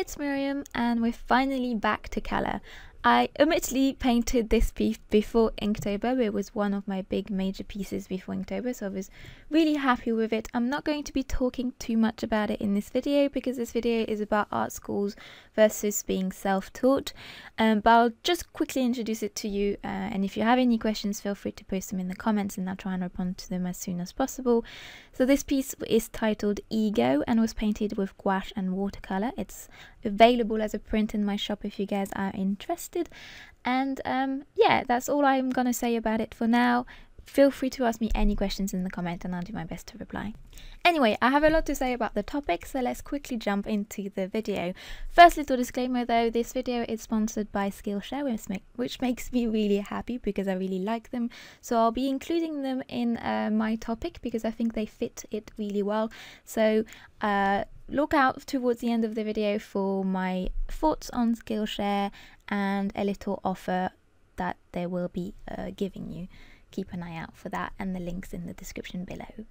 it's Myriam and we're finally back to colour. I admittedly painted this piece before Inktober. It was one of my big major pieces before Inktober, so I was really happy with it. I'm not going to be talking too much about it in this video because this video is about art schools versus being self-taught. Um, but I'll just quickly introduce it to you, uh, and if you have any questions, feel free to post them in the comments, and I'll try and respond to them as soon as possible. So this piece is titled Ego and was painted with gouache and watercolor. It's available as a print in my shop if you guys are interested. And um, yeah, that's all I'm gonna say about it for now. Feel free to ask me any questions in the comment and I'll do my best to reply. Anyway, I have a lot to say about the topic, so let's quickly jump into the video. First little disclaimer though, this video is sponsored by Skillshare, which, which makes me really happy because I really like them. So I'll be including them in uh, my topic because I think they fit it really well. So uh, look out towards the end of the video for my thoughts on Skillshare and a little offer that they will be uh, giving you. Keep an eye out for that and the links in the description below.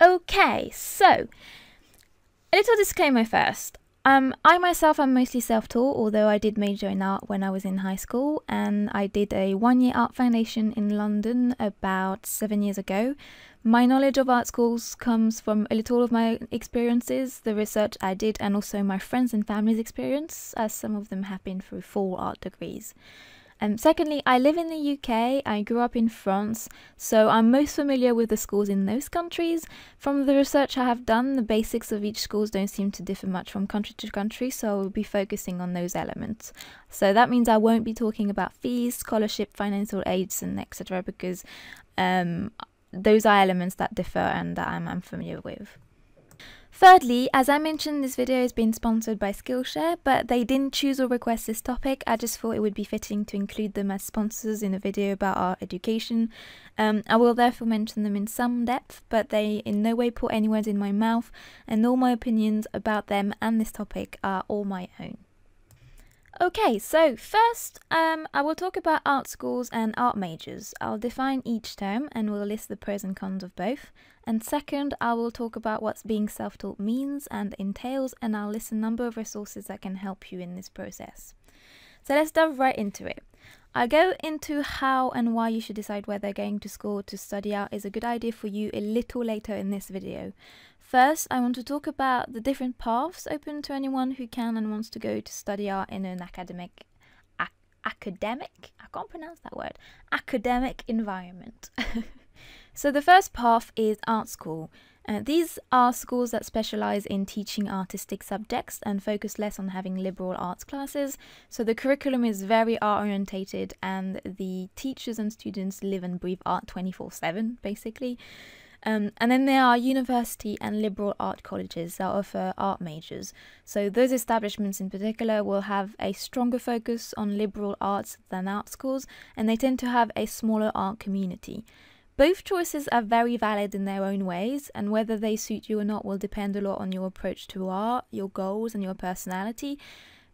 Okay, so a little disclaimer first. Um, I myself am mostly self-taught, although I did major in art when I was in high school, and I did a one-year art foundation in London about seven years ago. My knowledge of art schools comes from a little of my experiences, the research I did, and also my friends and family's experience, as some of them have been through full art degrees. Um, secondly, I live in the UK, I grew up in France, so I'm most familiar with the schools in those countries. From the research I have done, the basics of each schools don't seem to differ much from country to country, so I'll be focusing on those elements. So that means I won't be talking about fees, scholarship, financial aids, and etc. because um, those are elements that differ and that I'm, I'm familiar with. Thirdly, as I mentioned, this video has been sponsored by Skillshare, but they didn't choose or request this topic. I just thought it would be fitting to include them as sponsors in a video about our education. Um, I will therefore mention them in some depth, but they in no way put any words in my mouth, and all my opinions about them and this topic are all my own. Okay, so first um, I will talk about art schools and art majors. I'll define each term and we'll list the pros and cons of both. And second, I will talk about what being self-taught means and entails and I'll list a number of resources that can help you in this process. So let's dive right into it. I'll go into how and why you should decide whether going to school to study art is a good idea for you a little later in this video. First, I want to talk about the different paths open to anyone who can and wants to go to study art in an academic ac academic I can't pronounce that word academic environment. so the first path is art school. Uh, these are schools that specialize in teaching artistic subjects and focus less on having liberal arts classes. So the curriculum is very art orientated and the teachers and students live and breathe art 24 7 basically. Um, and then there are university and liberal art colleges that offer art majors. So those establishments in particular will have a stronger focus on liberal arts than art schools, and they tend to have a smaller art community. Both choices are very valid in their own ways, and whether they suit you or not will depend a lot on your approach to art, your goals, and your personality.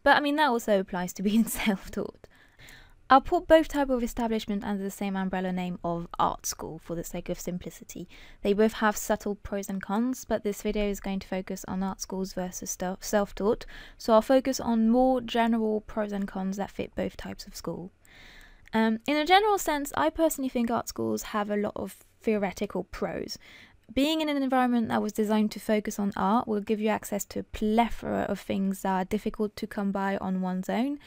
But I mean, that also applies to being self taught. I'll put both type of establishment under the same umbrella name of art school for the sake of simplicity. They both have subtle pros and cons, but this video is going to focus on art schools versus self-taught, so I'll focus on more general pros and cons that fit both types of school. Um, in a general sense, I personally think art schools have a lot of theoretical pros. Being in an environment that was designed to focus on art will give you access to a plethora of things that are difficult to come by on one's own,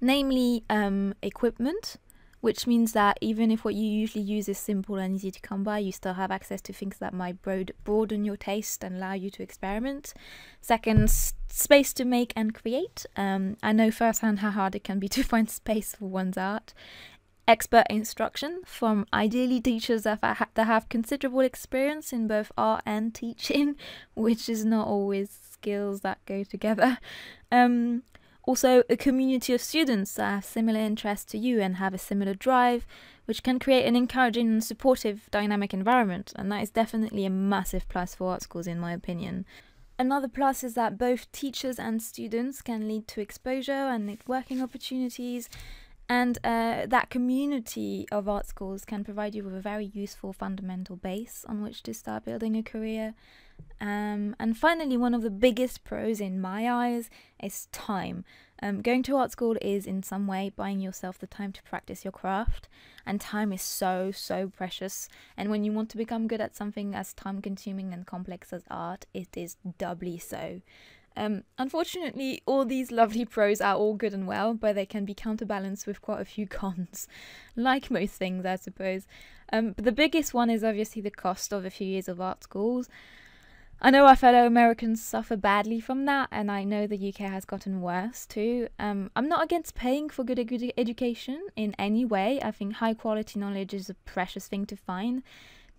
namely um, equipment, which means that even if what you usually use is simple and easy to come by, you still have access to things that might broaden your taste and allow you to experiment. Second, space to make and create. Um, I know firsthand how hard it can be to find space for one's art. Expert instruction from ideally teachers that, that have considerable experience in both art and teaching, which is not always skills that go together. Um, also, a community of students that have similar interests to you and have a similar drive, which can create an encouraging and supportive dynamic environment, and that is definitely a massive plus for art schools, in my opinion. Another plus is that both teachers and students can lead to exposure and networking opportunities, And uh, that community of art schools can provide you with a very useful fundamental base on which to start building a career. Um, and finally, one of the biggest pros in my eyes is time. Um, going to art school is in some way buying yourself the time to practice your craft, and time is so, so precious. And when you want to become good at something as time consuming and complex as art, it is doubly so. Um, unfortunately, all these lovely pros are all good and well, but they can be counterbalanced with quite a few cons, like most things, I suppose. Um, but the biggest one is obviously the cost of a few years of art schools. I know our fellow Americans suffer badly from that, and I know the UK has gotten worse too. Um, I'm not against paying for good ed- education in any way. I think high quality knowledge is a precious thing to find,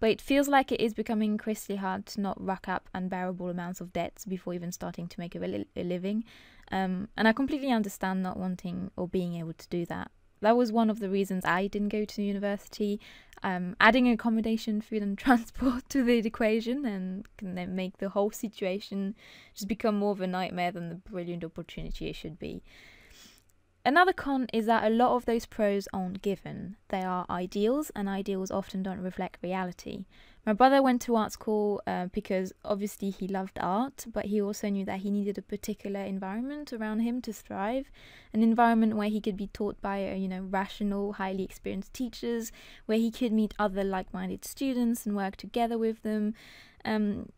but it feels like it is becoming increasingly hard to not rack up unbearable amounts of debts before even starting to make a, li- a living. Um, and I completely understand not wanting or being able to do that that was one of the reasons I didn't go to university. Um, adding accommodation, food, and transport to the equation and can then make the whole situation just become more of a nightmare than the brilliant opportunity it should be. Another con is that a lot of those pros aren't given. They are ideals, and ideals often don't reflect reality. My brother went to art school uh, because obviously he loved art, but he also knew that he needed a particular environment around him to thrive, an environment where he could be taught by uh, you know rational, highly experienced teachers, where he could meet other like-minded students and work together with them. Um,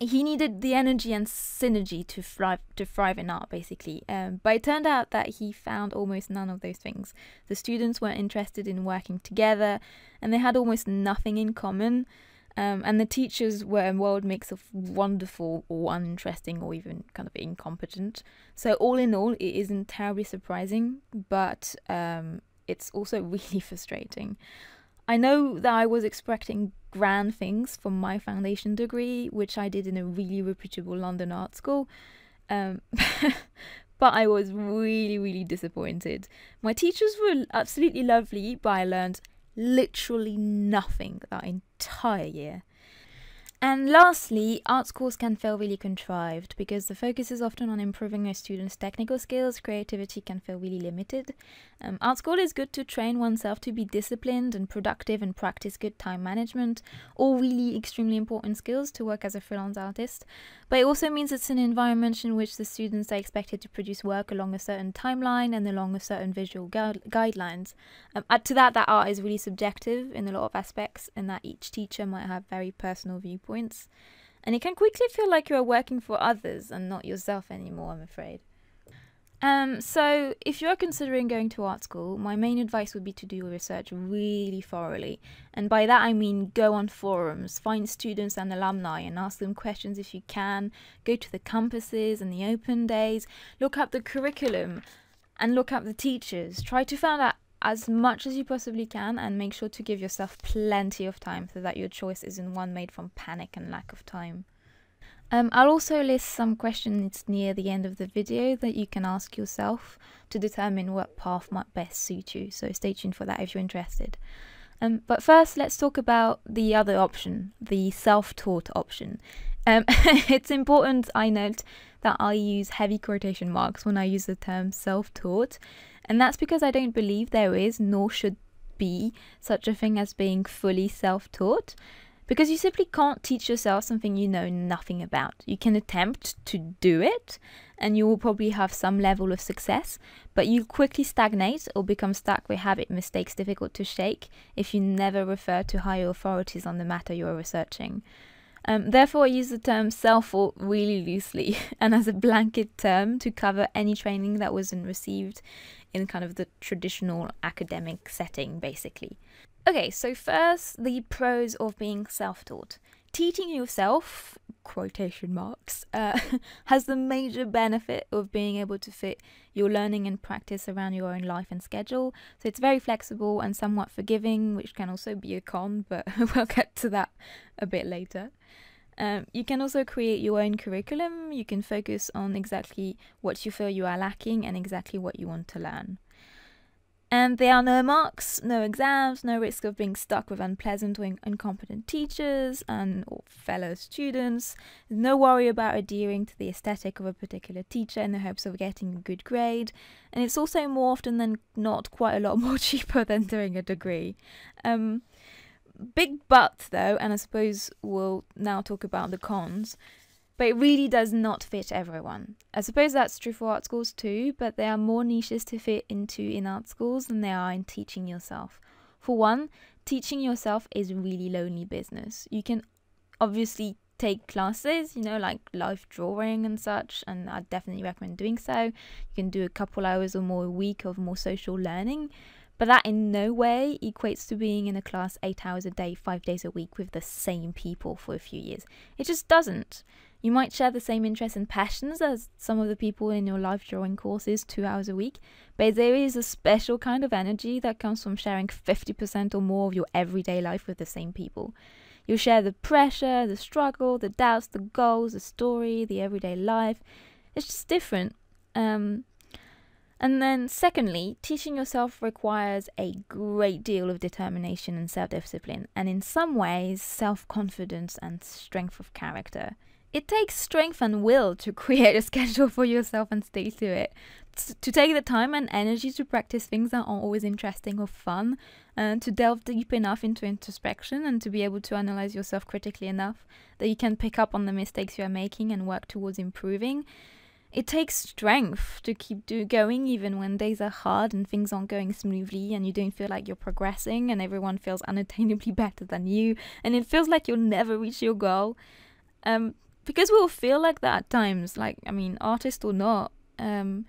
he needed the energy and synergy to thrive to thrive in art basically. Um, but it turned out that he found almost none of those things. The students weren't interested in working together and they had almost nothing in common. Um, and the teachers were a world mix of wonderful or uninteresting or even kind of incompetent. So all in all it isn't terribly surprising but um, it's also really frustrating. I know that I was expecting grand things from my foundation degree, which I did in a really reputable London art school. Um, but I was really, really disappointed. My teachers were absolutely lovely, but I learned literally nothing that entire year. And lastly, art schools can feel really contrived because the focus is often on improving a students' technical skills, creativity can feel really limited. Um, art school is good to train oneself to be disciplined and productive and practice good time management, all really extremely important skills to work as a freelance artist. But it also means it's an environment in which the students are expected to produce work along a certain timeline and along a certain visual gu- guidelines. Um, add to that, that art is really subjective in a lot of aspects, and that each teacher might have very personal viewpoints. And it can quickly feel like you are working for others and not yourself anymore, I'm afraid. Um, so, if you're considering going to art school, my main advice would be to do your research really thoroughly. And by that I mean go on forums, find students and alumni and ask them questions if you can, go to the campuses and the open days, look up the curriculum and look up the teachers. Try to find out as much as you possibly can and make sure to give yourself plenty of time so that your choice isn't one made from panic and lack of time. Um, I'll also list some questions near the end of the video that you can ask yourself to determine what path might best suit you, so stay tuned for that if you're interested. Um, but first, let's talk about the other option, the self taught option. Um, it's important I note that I use heavy quotation marks when I use the term self taught, and that's because I don't believe there is, nor should be, such a thing as being fully self taught because you simply can't teach yourself something you know nothing about. You can attempt to do it and you will probably have some level of success, but you quickly stagnate or become stuck with habit mistakes difficult to shake if you never refer to higher authorities on the matter you are researching. Um, therefore, I use the term self taught really loosely and as a blanket term to cover any training that wasn't received in kind of the traditional academic setting, basically. Okay, so first, the pros of being self taught. Teaching yourself, quotation marks, uh, has the major benefit of being able to fit your learning and practice around your own life and schedule. So it's very flexible and somewhat forgiving, which can also be a con, but we'll get to that a bit later. Um, you can also create your own curriculum. You can focus on exactly what you feel you are lacking and exactly what you want to learn. And there are no marks, no exams, no risk of being stuck with unpleasant or incompetent teachers and or fellow students. no worry about adhering to the aesthetic of a particular teacher in the hopes of getting a good grade. And it's also more often than not quite a lot more cheaper than doing a degree. Um, big but though, and I suppose we'll now talk about the cons but it really does not fit everyone. I suppose that's true for art schools too, but there are more niches to fit into in art schools than there are in teaching yourself. For one, teaching yourself is really lonely business. You can obviously take classes, you know, like life drawing and such, and I definitely recommend doing so. You can do a couple hours or more a week of more social learning, but that in no way equates to being in a class eight hours a day, five days a week with the same people for a few years. It just doesn't. You might share the same interests and passions as some of the people in your life drawing courses two hours a week, but there is a special kind of energy that comes from sharing 50% or more of your everyday life with the same people. You'll share the pressure, the struggle, the doubts, the goals, the story, the everyday life. It's just different. Um, and then, secondly, teaching yourself requires a great deal of determination and self discipline, and in some ways, self confidence and strength of character. It takes strength and will to create a schedule for yourself and stay to it. to take the time and energy to practice things that aren't always interesting or fun, and to delve deep enough into introspection and to be able to analyze yourself critically enough that you can pick up on the mistakes you are making and work towards improving. It takes strength to keep do- going even when days are hard and things aren't going smoothly and you don't feel like you're progressing and everyone feels unattainably better than you and it feels like you'll never reach your goal. Um, because we all feel like that at times, like, I mean, artist or not. Um,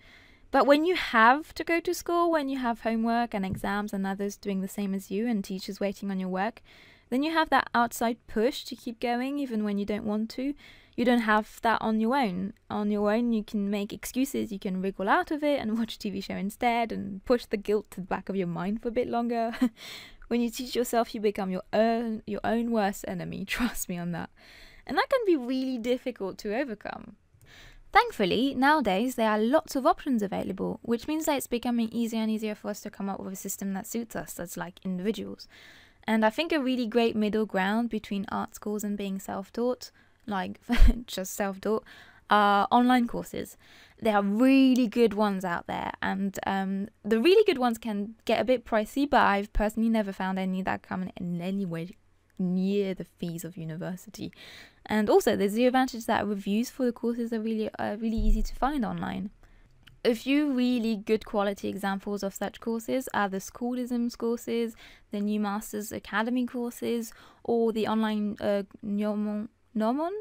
but when you have to go to school, when you have homework and exams and others doing the same as you and teachers waiting on your work, then you have that outside push to keep going even when you don't want to. You don't have that on your own. On your own, you can make excuses, you can wriggle out of it and watch a TV show instead and push the guilt to the back of your mind for a bit longer. when you teach yourself, you become your own your own worst enemy. Trust me on that and that can be really difficult to overcome. Thankfully, nowadays there are lots of options available, which means that it's becoming easier and easier for us to come up with a system that suits us as like individuals. And I think a really great middle ground between art schools and being self taught, like just self taught, are online courses. There are really good ones out there, and um, the really good ones can get a bit pricey, but I've personally never found any that come in any way near the fees of university. And also, there's the advantage that reviews for the courses are really really easy to find online. A few really good quality examples of such courses are the Schoolism's courses, the New Masters Academy courses, or the online uh, Gnomon?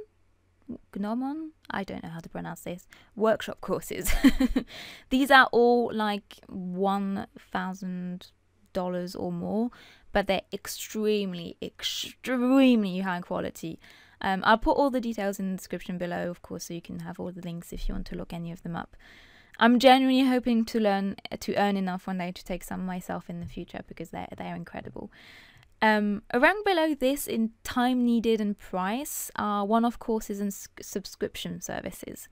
Gnomon? I don't know how to pronounce this. Workshop courses. These are all like $1,000 or more, but they're extremely, extremely high quality. Um, I'll put all the details in the description below, of course, so you can have all the links if you want to look any of them up. I'm genuinely hoping to learn to earn enough one day to take some myself in the future because they're they're incredible. Um, around below this in time needed and price are one-off courses and subscription services.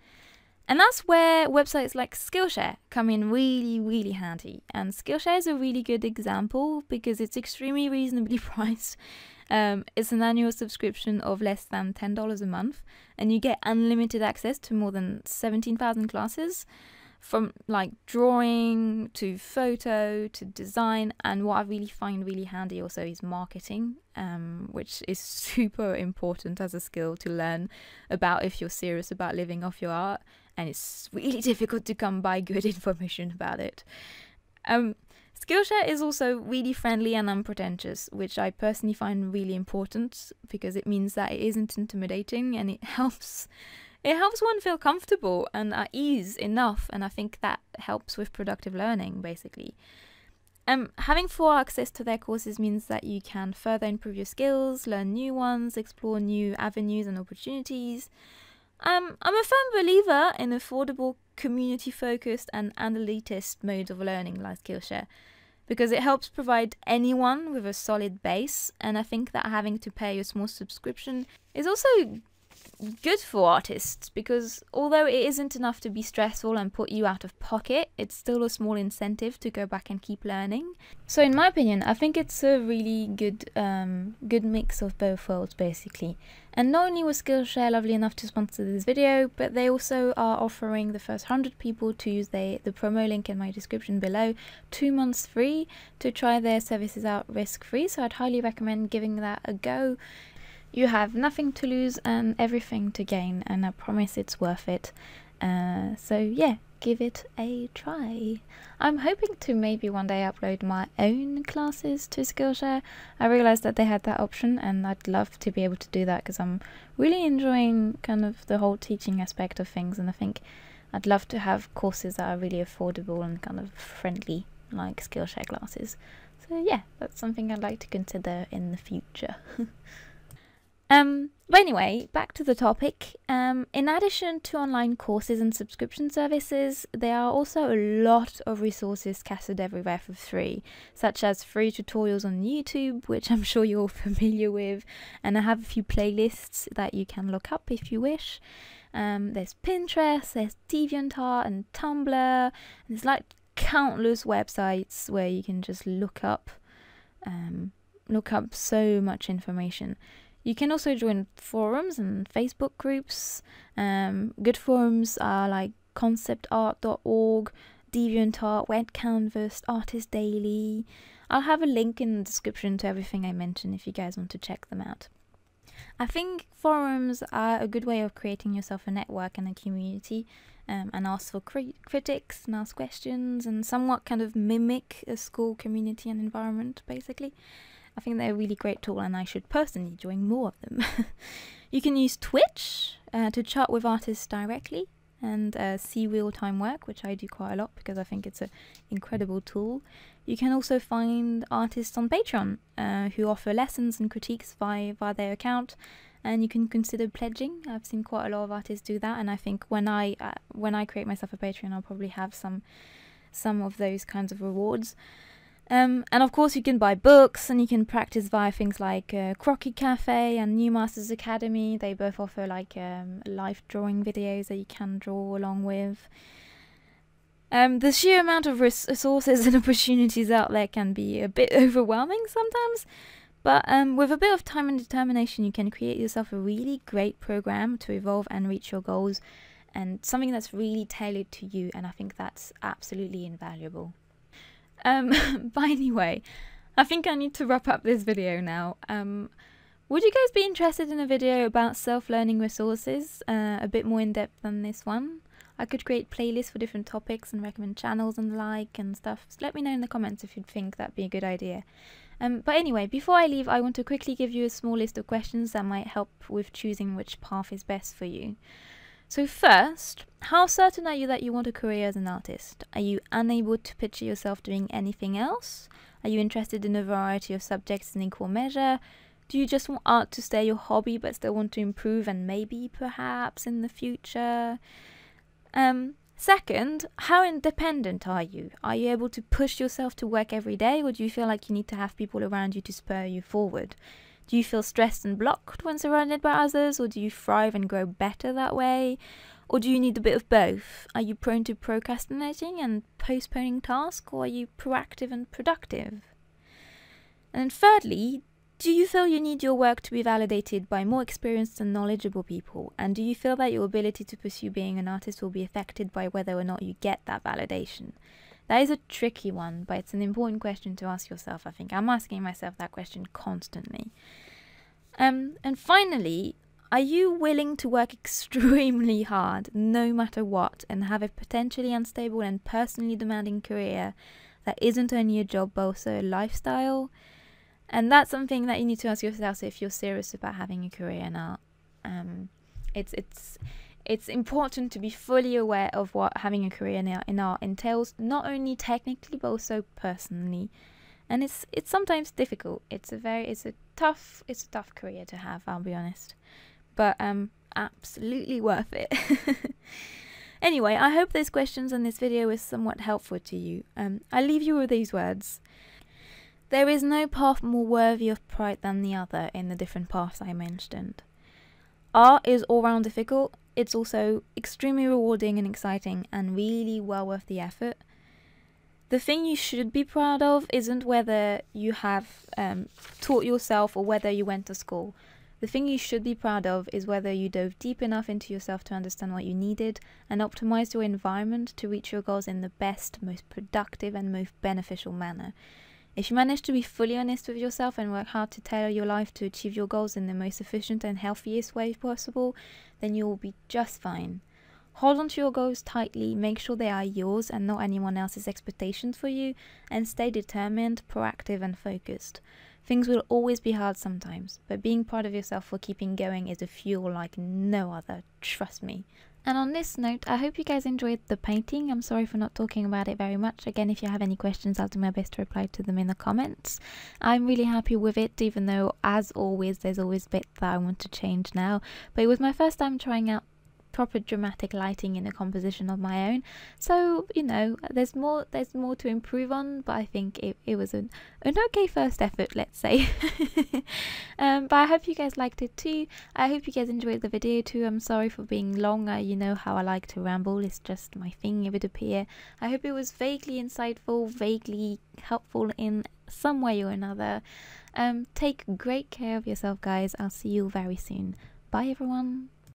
And that's where websites like Skillshare come in really, really handy. And Skillshare is a really good example because it's extremely reasonably priced. Um, it's an annual subscription of less than $10 a month, and you get unlimited access to more than 17,000 classes from like drawing to photo to design. And what I really find really handy also is marketing, um, which is super important as a skill to learn about if you're serious about living off your art and it's really difficult to come by good information about it. Um, Skillshare is also really friendly and unpretentious, which I personally find really important because it means that it isn't intimidating and it helps it helps one feel comfortable and at ease enough and I think that helps with productive learning basically. Um, having full access to their courses means that you can further improve your skills, learn new ones, explore new avenues and opportunities. Um, I'm a firm believer in affordable, community focused, and analytist modes of learning like Skillshare because it helps provide anyone with a solid base. And I think that having to pay a small subscription is also good for artists because although it isn't enough to be stressful and put you out of pocket, it's still a small incentive to go back and keep learning. So, in my opinion, I think it's a really good, um, good mix of both worlds, basically. And not only was Skillshare lovely enough to sponsor this video, but they also are offering the first 100 people to use the, the promo link in my description below two months free to try their services out risk free. So, I'd highly recommend giving that a go. You have nothing to lose and everything to gain, and I promise it's worth it. Uh, so, yeah, give it a try. I'm hoping to maybe one day upload my own classes to Skillshare. I realized that they had that option, and I'd love to be able to do that because I'm really enjoying kind of the whole teaching aspect of things, and I think I'd love to have courses that are really affordable and kind of friendly, like Skillshare classes. So, yeah, that's something I'd like to consider in the future. Um, but anyway, back to the topic. Um, in addition to online courses and subscription services, there are also a lot of resources scattered everywhere for free, such as free tutorials on YouTube, which I'm sure you're all familiar with, and I have a few playlists that you can look up if you wish. Um, there's Pinterest, there's DeviantArt and Tumblr, and there's like countless websites where you can just look up, um, look up so much information. You can also join forums and Facebook groups. Um, good forums are like conceptart.org, DeviantArt, Wet Canvas, Artist Daily. I'll have a link in the description to everything I mentioned if you guys want to check them out. I think forums are a good way of creating yourself a network and a community um, and ask for cri- critics and ask questions and somewhat kind of mimic a school community and environment basically. I think they're a really great tool and I should personally join more of them. you can use Twitch uh, to chat with artists directly and uh, see real time work, which I do quite a lot because I think it's an incredible tool. You can also find artists on Patreon uh, who offer lessons and critiques via, via their account, and you can consider pledging. I've seen quite a lot of artists do that, and I think when I uh, when I create myself a Patreon, I'll probably have some some of those kinds of rewards. Um, and of course, you can buy books and you can practice via things like uh, Cafe and New Masters Academy. They both offer like um, live drawing videos that you can draw along with. Um, the sheer amount of resources and opportunities out there can be a bit overwhelming sometimes, but um, with a bit of time and determination, you can create yourself a really great program to evolve and reach your goals and something that's really tailored to you. And I think that's absolutely invaluable. Um, but anyway, I think I need to wrap up this video now. Um, would you guys be interested in a video about self-learning resources, uh, a bit more in-depth than this one? I could create playlists for different topics and recommend channels and the like and stuff. Just let me know in the comments if you'd think that'd be a good idea. Um, but anyway, before I leave, I want to quickly give you a small list of questions that might help with choosing which path is best for you. So, first, how certain are you that you want a career as an artist? Are you unable to picture yourself doing anything else? Are you interested in a variety of subjects in equal measure? Do you just want art to stay your hobby but still want to improve and maybe, perhaps, in the future? Um, second, how independent are you? Are you able to push yourself to work every day or do you feel like you need to have people around you to spur you forward? Do you feel stressed and blocked when surrounded by others, or do you thrive and grow better that way? Or do you need a bit of both? Are you prone to procrastinating and postponing tasks, or are you proactive and productive? And thirdly, do you feel you need your work to be validated by more experienced and knowledgeable people? And do you feel that your ability to pursue being an artist will be affected by whether or not you get that validation? That is a tricky one, but it's an important question to ask yourself, I think. I'm asking myself that question constantly. Um, and finally, are you willing to work extremely hard, no matter what, and have a potentially unstable and personally demanding career that isn't only a job but also a lifestyle? And that's something that you need to ask yourself if you're serious about having a career in art. Um, it's it's it's important to be fully aware of what having a career in art, in art entails, not only technically but also personally. And it's it's sometimes difficult. It's a very it's a tough it's a tough career to have. I'll be honest, but um, absolutely worth it. anyway, I hope those questions and this video was somewhat helpful to you. Um, I leave you with these words. There is no path more worthy of pride than the other in the different paths I mentioned. art is all round difficult. It's also extremely rewarding and exciting and really well worth the effort. The thing you should be proud of isn't whether you have um, taught yourself or whether you went to school. The thing you should be proud of is whether you dove deep enough into yourself to understand what you needed and optimized your environment to reach your goals in the best, most productive, and most beneficial manner. If you manage to be fully honest with yourself and work hard to tailor your life to achieve your goals in the most efficient and healthiest way possible, then you will be just fine. Hold on to your goals tightly, make sure they are yours and not anyone else's expectations for you, and stay determined, proactive, and focused. Things will always be hard sometimes, but being proud of yourself for keeping going is a fuel like no other, trust me. And on this note, I hope you guys enjoyed the painting. I'm sorry for not talking about it very much. Again, if you have any questions, I'll do my best to reply to them in the comments. I'm really happy with it, even though, as always, there's always bits that I want to change now. But it was my first time trying out proper dramatic lighting in a composition of my own. So you know, there's more there's more to improve on, but I think it, it was an an okay first effort, let's say. um, but I hope you guys liked it too. I hope you guys enjoyed the video too. I'm sorry for being long. you know how I like to ramble. It's just my thing. If it would appear. I hope it was vaguely insightful, vaguely helpful in some way or another. Um, take great care of yourself, guys. I'll see you very soon. Bye, everyone.